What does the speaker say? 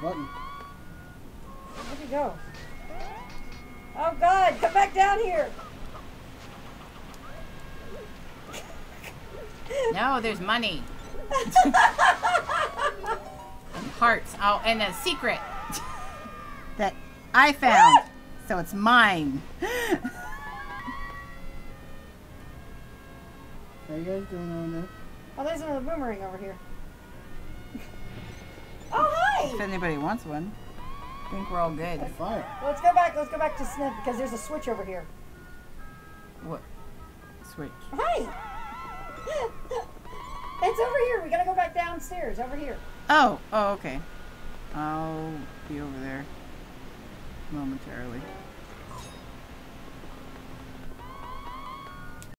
button. Where'd you go? Oh God! Come back down here. No, there's money. and hearts. Oh, and a secret that I found. So it's mine. How you guys doing on there? Oh, there's another boomerang over here. If anybody wants one, I think we're all good. Fire. Let's go back. Let's go back to Sniff because there's a switch over here. What? Switch. Hi. it's over here. We gotta go back downstairs. Over here. Oh, oh, okay. I'll be over there momentarily.